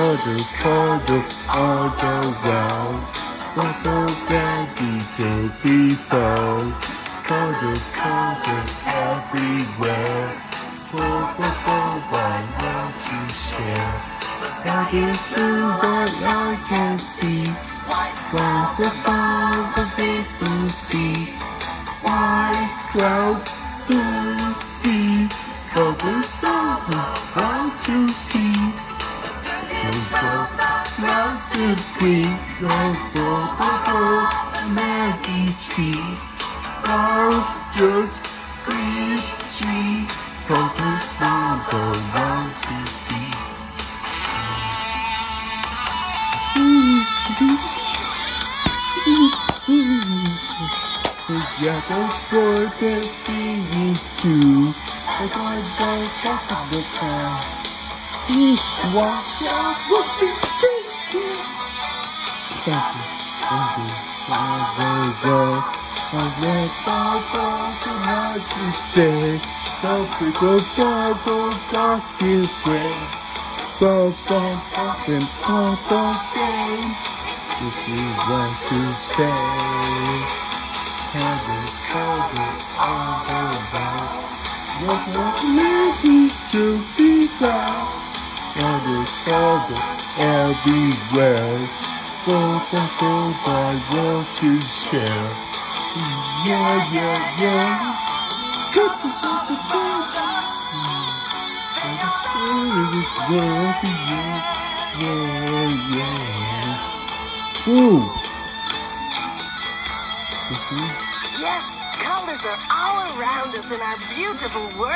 Colors, colors all around. We're so ready to be found. Colors, colors everywhere. Full, full, I want to share. That I can see. Once above the people see. White clouds, blue sea. Colors, so I to see. Of green, also purple, Maggie cheese. All just green tree, focus on the one to see. Together for the singing too. I gotta go back to the town. Walk the. Thank you. Thank you. I will go. I let my boss and I today. So people circle got his way. So up and pop again. If you want to stay. Heavens, heavens, all around. What what need to be found? Others, others, everywhere. And both I want to share. Yeah, yeah, yeah. To see the. Yeah, yeah. Ooh. Yes, colors are all around us in our beautiful world.